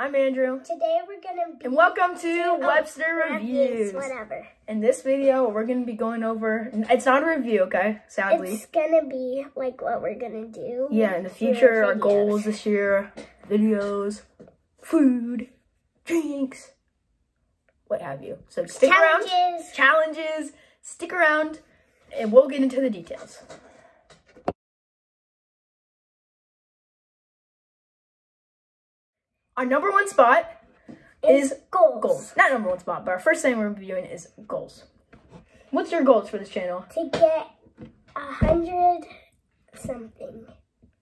I'm Andrew. Today we're gonna be And welcome to Webster reviews. Whatever. In this video, we're going to be going over, it's not a review, okay? Sadly. It's gonna be like what we're gonna do. yeah, in the future, our goals this year, videos, food, drinks, what have you. So stick around. Challenges. Challenges. Stick around, and we'll get into the details. Our number one spot is goals. goals. Not number one spot, but our first thing we're reviewing is goals. What's your goals for this channel? To get a hundred something.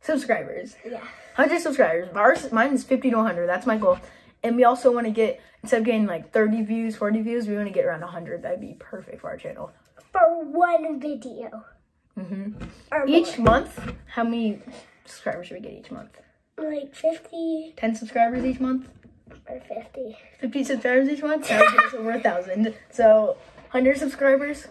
Subscribers. Yeah. 100 subscribers. Ours, mine is 50 to 100. That's my goal. And we also want to get, instead of getting like 30 views, 40 views, we want to get around 100. That'd be perfect for our channel. For one video. hmm Or Each more. month, how many subscribers should we get each month? Like fifty 10 subscribers each month? or fifty. 50 subscribers each month? That would us over a 1,000. So, 100 subscribers?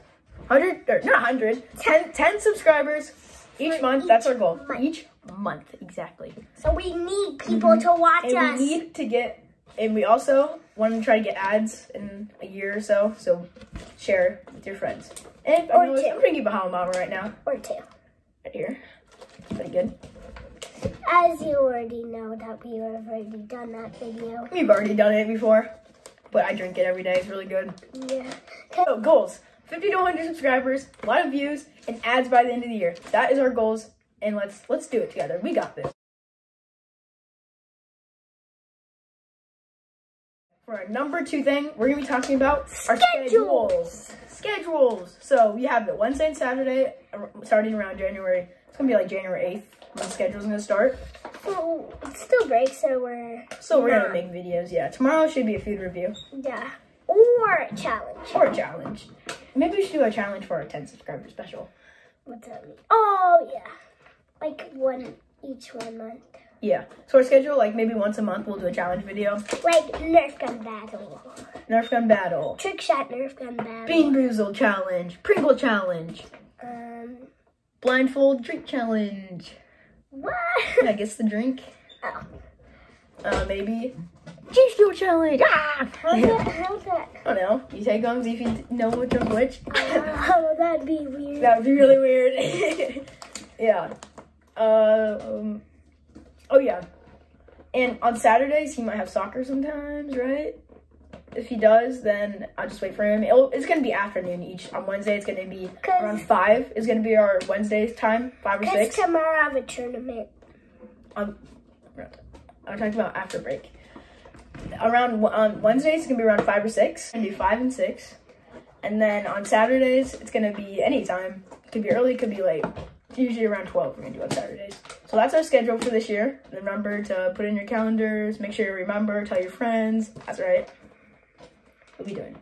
100, or not 100, 10, 10 subscribers each For month. That's our goal. month. Each month, exactly. So we need people to watch. And us. we need to get, and we also want to try to get ads in a year or so. So share with your friends. And Or I'm, really, two. I'm pretty Bahama Mama right now, or two. right here. Pretty good. As you already know that we have already done that video. We've already done it before, but I drink it every day. It's really good. Yeah. So goals: 50 to 100 subscribers, a lot of views, and ads by the end of the year. That is our goals, and let's let's do it together. We got this. For our number two thing, we're gonna be talking about our schedules. Schedules. So we have it Wednesday and Saturday, uh, starting around January. It's gonna be like January 8th when schedule's gonna start. So it's still break, so we're So we're gonna make videos. Yeah, tomorrow should be a food review yeah. Or a challenge. or a challenge. Maybe we should do a challenge for our 10 subscriber special. What's that mean? Oh yeah. Like one each one month. Yeah. So our schedule, like maybe once a month, we'll do a challenge video. Like Nerf gun battle. Nerf gun battle, Trick shot Nerf gun battle. Bean Boozle challenge, Pringle challenge, Um blindfold drink challenge. what? I guess the drink. Oh. Uh, maybe G Fuel challenge. Ah! How's that how's that? I don't know. You take them, see if you know which one's which. Oh that'd be weird. That would be really weird. yeah. Uh, um, oh yeah. And on Saturdays he might have soccer sometimes, right? If he does, then I'll just wait for him. It'll, it's gonna be afternoon each. On Wednesday, it's gonna be around five. It's gonna be our Wednesday time, five or six. tomorrow I have a tournament. Um, I'm talking about after break. Around on Wednesdays, it's gonna be around five or six. And do five and six, and then on Saturdays, it's gonna be anytime. Could be early, could be late. It's usually around twelve. We're gonna do on Saturdays. So that's our schedule for this year. Remember to put in your calendars. Make sure you remember. Tell your friends. That's right. What we doing?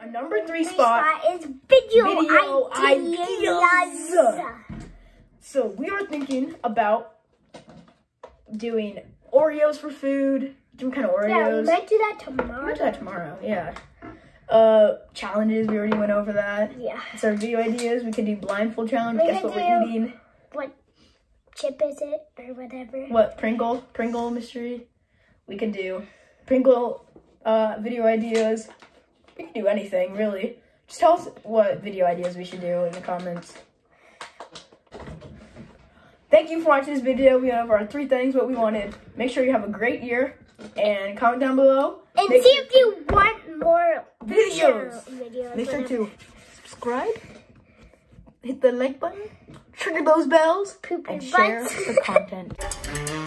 Our number three spot is video, Video ideas. ideas. So we are thinking about doing Oreos for food. Different kind of Oreos. Yeah, we might do that tomorrow. do that tomorrow. Yeah. Uh, challenges. We already went over that. Yeah. It's our video ideas. We could do blindfold challenge. We Guess what we're eating? What chip is it or whatever? What Pringle? Pringle mystery. We can do Pringle uh, video ideas. We can do anything really. Just tell us what video ideas we should do in the comments. Thank you for watching this video. We have our three things, what we wanted. Make sure you have a great year and comment down below. And Make see if you want more Videos. videos. Make sure to subscribe, hit the like button, trigger those bells, Poop and share butts. the content.